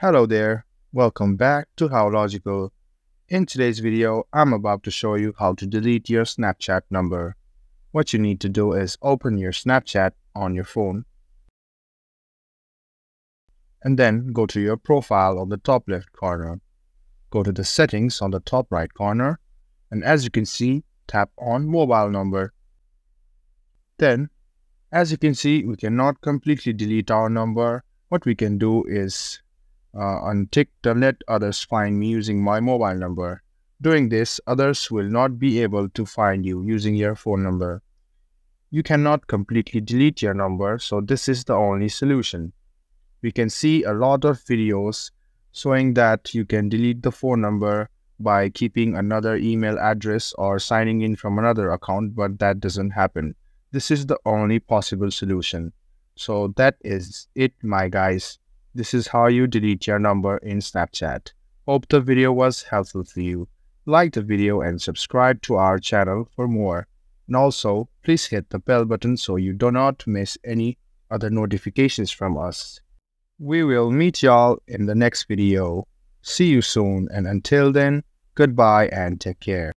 Hello there, welcome back to How Logical. In today's video, I'm about to show you how to delete your Snapchat number. What you need to do is open your Snapchat on your phone and then go to your profile on the top left corner. Go to the settings on the top right corner and as you can see, tap on mobile number. Then, as you can see, we cannot completely delete our number. What we can do is uh, untick the let others find me using my mobile number. Doing this, others will not be able to find you using your phone number. You cannot completely delete your number, so this is the only solution. We can see a lot of videos showing that you can delete the phone number by keeping another email address or signing in from another account, but that doesn't happen. This is the only possible solution. So that is it, my guys. This is how you delete your number in Snapchat. Hope the video was helpful to you. Like the video and subscribe to our channel for more. And also, please hit the bell button so you do not miss any other notifications from us. We will meet y'all in the next video. See you soon and until then, goodbye and take care.